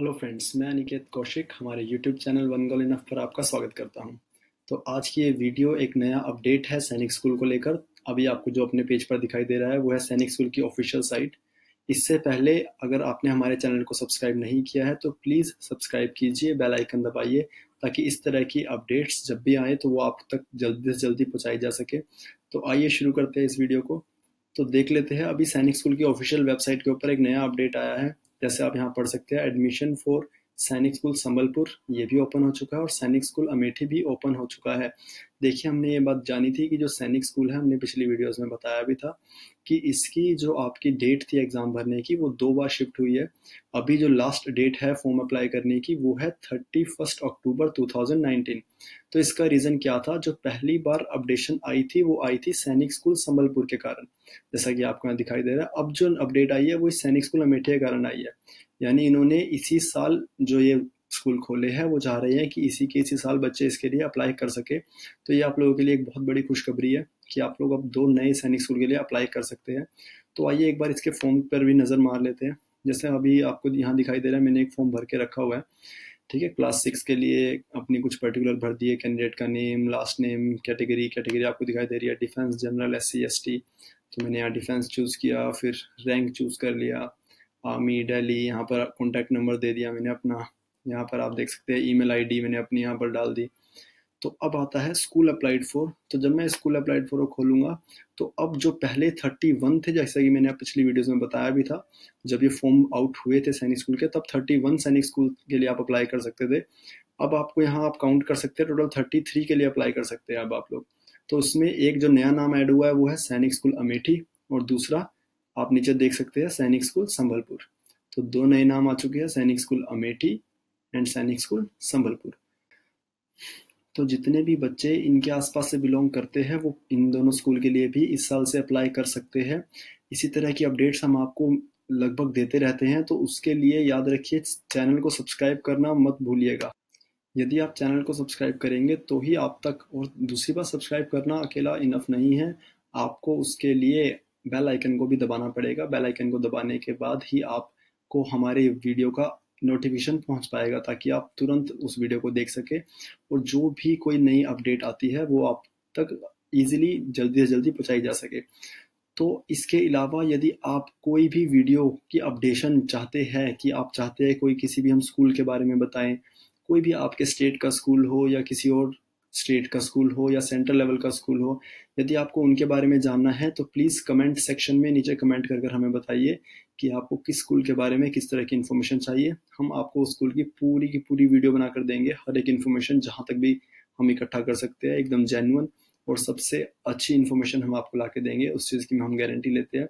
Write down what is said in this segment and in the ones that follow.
Hello friends मैं अनिकेत कौशिक हमारे YouTube channel one goal enough पर आपका स्वागत करता हूँ। तो आज की ये वीडियो एक नया अपडेट है सैनिक स्कूल को लेकर। अभी आपको जो अपने पेज पर दिखाई दे रहा है, वो है सैनिक स्कूल की ऑफिशियल साइट इससे पहले अगर आपने हमारे चैनल को सब्सक्राइब नहीं किया है तो प्लीज़ सब्सक्राइब कीजिए बेल आइकन दबाइए, ताकि इस तरह की अपडेट्स जब भी आए तो वो आप तक जल्दी से जल्दी पहुँचाई जा सके। तो आइए शुरू करते हैं इस वीडियो को। तो देख लेते हैं, अभी सैनिक स्कूल की ऑफिशियल वेबसाइट के ऊपर एक नया अपडेट आया है। जैसे आप यहाँ पढ़ सकते हैं admission for Sainik school Sambalpur ये भी ओपन हो चुका है और सैनिक स्कूल अमेठी भी ओपन हो चुका है। देखिए, हमने ये बात जानी थी कि जो सैनिक स्कूल है, हमने पिछली वीडियोस में बताया भी था कि इसकी जो आपकी डेट थी एग्ज़ाम भरने की, वो दो बार शिफ्ट हुई है। अभी जो लास्ट डेट है फॉर्म अप्लाई करने की, वो है थर्टी फ़र्स्ट अक्टूबर 2019 तो इसका रीज़न क्या था? जो पहली बार अपडेशन आई थी, वो आई थी सैनिक स्कूल संबलपुर के कारण। जैसा कि आपको यहाँ दिखाई दे रहा है, अब जो अपडेट आई है, वो सैनिक स्कूल अमेठी के कारण आई है। यानी इन्होंने इसी साल जो ये स्कूल खोले हैं, वो चाह रहे हैं कि इसी के इसी साल बच्चे इसके लिए अप्लाई कर सके। तो ये आप लोगों के लिए एक बहुत बड़ी खुशखबरी है कि आप लोग अब दो नए सैनिक स्कूल के लिए अप्लाई कर सकते हैं। तो आइए एक बार इसके फॉर्म पर भी नज़र मार लेते हैं। जैसे अभी आपको यहाँ दिखाई दे रहा है, मैंने एक फॉर्म भर के रखा हुआ है। ठीक है क्लास सिक्स के लिए अपनी कुछ पर्टिकुलर भर दिए कैंडिडेट का name last name category category आपको दिखाई दे रही है defence general S C S T तो मैंने यहाँ डिफेंस चूज़ किया, फिर रैंक चूज़ कर लिया आर्मी डेली यहाँ पर कॉन्टैक्ट नंबर दे दिया मैंने अपना। यहाँ पर आप देख सकते हैं ईमेल आईडी मैंने अपनी यहाँ पर डाल दी। तो अब आता है स्कूल अप्लाइड फॉर तो जब मैं स्कूल अप्लाइड फॉर खोलूँगा तो अब जो पहले थर्टी वन थे, जैसा कि मैंने पिछली वीडियोस में बताया भी था, जब ये फॉर्म आउट हुए थे सैनिक स्कूल के, तब थर्टी वन सैनिक स्कूल के लिए आप अप्लाई कर सकते थे। अब आपको यहाँ आप काउंट कर सकते हैं टोटल थर्टी थ्री के लिए अप्लाई कर सकते हैं अब आप लोग। तो उसमें एक जो नया नाम ऐड हुआ है, वो है सैनिक स्कूल अमेठी, और दूसरा आप नीचे देख सकते हैं सैनिक स्कूल संबलपुर। तो दो नए नाम आ चुके हैं, Sainik school Amethi and Sainik school Sambalpur. तो जितने भी बच्चे इनके आसपास से बिलोंग करते हैं, वो इन दोनों स्कूल के लिए भी इस साल से अप्लाई कर सकते हैं। इसी तरह की अपडेट्स हम आपको लगभग देते रहते हैं तो उसके लिए याद रखिए चैनल को सब्सक्राइब करना मत भूलिएगा। यदि आप चैनल को सब्सक्राइब करेंगे तो ही आप तक और दूसरी बार सब्सक्राइब करना अकेला इनफ नहीं है। आपको उसके लिए बेल आइकन को भी दबाना पड़ेगा। बेल आइकन को दबाने के बाद ही आपको हमारे वीडियो का नोटिफिकेशन पहुँच पाएगा ताकि आप तुरंत उस वीडियो को देख सके। और जो भी कोई नई अपडेट आती है, वो आप तक इजीली जल्दी से जल्दी पहुंचाई जा सके। तो इसके अलावा यदि आप कोई भी वीडियो की अपडेशन चाहते हैं, कि आप चाहते हैं कोई किसी भी हम स्कूल के बारे में बताएँ, कोई भी आपके स्टेट का स्कूल हो या किसी और स्टेट का स्कूल हो या सेंट्रल लेवल का स्कूल हो, यदि आपको उनके बारे में जानना है तो प्लीज़ कमेंट सेक्शन में नीचे कमेंट कर कर हमें बताइए कि आपको किस स्कूल के बारे में किस तरह की इन्फॉर्मेशन चाहिए। हम आपको उस स्कूल की पूरी की पूरी वीडियो बनाकर देंगे, हर एक इन्फॉर्मेशन जहाँ तक भी हम इकट्ठा कर सकते हैं, एकदम जेनुअन और सबसे अच्छी इन्फॉर्मेशन हम आपको ला के देंगे, उस चीज़ की हम गारंटी लेते हैं।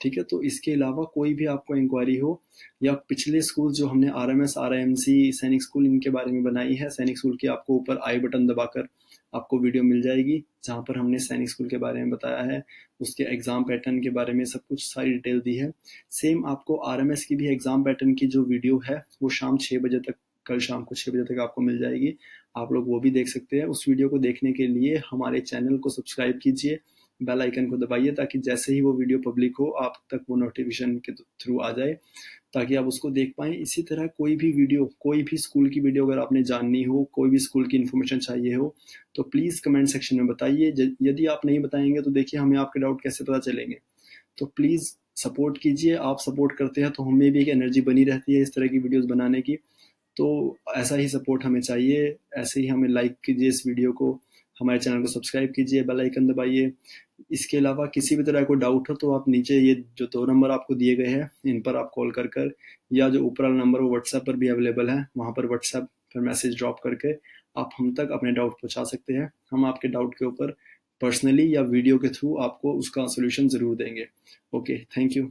ठीक है तो इसके अलावा कोई भी आपको इंक्वायरी हो, या पिछले स्कूल जो हमने R M S R M C Sainik school इनके बारे में बनाई है, सैनिक स्कूल की आपको ऊपर आई बटन दबाकर आपको वीडियो मिल जाएगी, जहाँ पर हमने सैनिक स्कूल के बारे में बताया है, उसके एग्ज़ाम पैटर्न के बारे में सब कुछ सारी डिटेल दी है। सेम आपको आरएमएस की भी एग्ज़ाम पैटर्न की जो वीडियो है, वो शाम छः बजे तक कल शाम को छः बजे तक आपको मिल जाएगी। आप लोग वो भी देख सकते हैं। उस वीडियो को देखने के लिए हमारे चैनल को सब्सक्राइब कीजिए, बेल आइकन को दबाइए ताकि जैसे ही वो वीडियो पब्लिक हो, आप तक वो नोटिफिकेशन के थ्रू आ जाए, ताकि आप उसको देख पाएँ। इसी तरह कोई भी वीडियो, कोई भी स्कूल की वीडियो अगर आपने जाननी हो, कोई भी स्कूल की इन्फॉर्मेशन चाहिए हो तो प्लीज़ कमेंट सेक्शन में बताइए। यदि आप नहीं बताएँगे तो देखिए हमें आपके डाउट कैसे पता चलेंगे। तो प्लीज़ सपोर्ट कीजिए। आप सपोर्ट करते हैं तो हमें भी एक एनर्जी बनी रहती है इस तरह की वीडियोस बनाने की। तो ऐसा ही सपोर्ट हमें चाहिए। ऐसे ही हमें लाइक कीजिए इस वीडियो को। हमारे चैनल को सब्सक्राइब कीजिए बेल आइकन दबाइए। इसके अलावा किसी भी तरह को डाउट हो तो आप नीचे ये जो दो नंबर आपको दिए गए हैं, इन पर आप कॉल कर कर या जो ऊपर वाला नंबर वो व्हाट्सएप पर भी अवेलेबल है। वहाँ पर व्हाट्सएप पर मैसेज ड्रॉप करके आप हम तक अपने डाउट पहुँचा सकते हैं। हम आपके डाउट के ऊपर पर्सनली या वीडियो के थ्रू आपको उसका सोल्यूशन ज़रूर देंगे। Okay thank you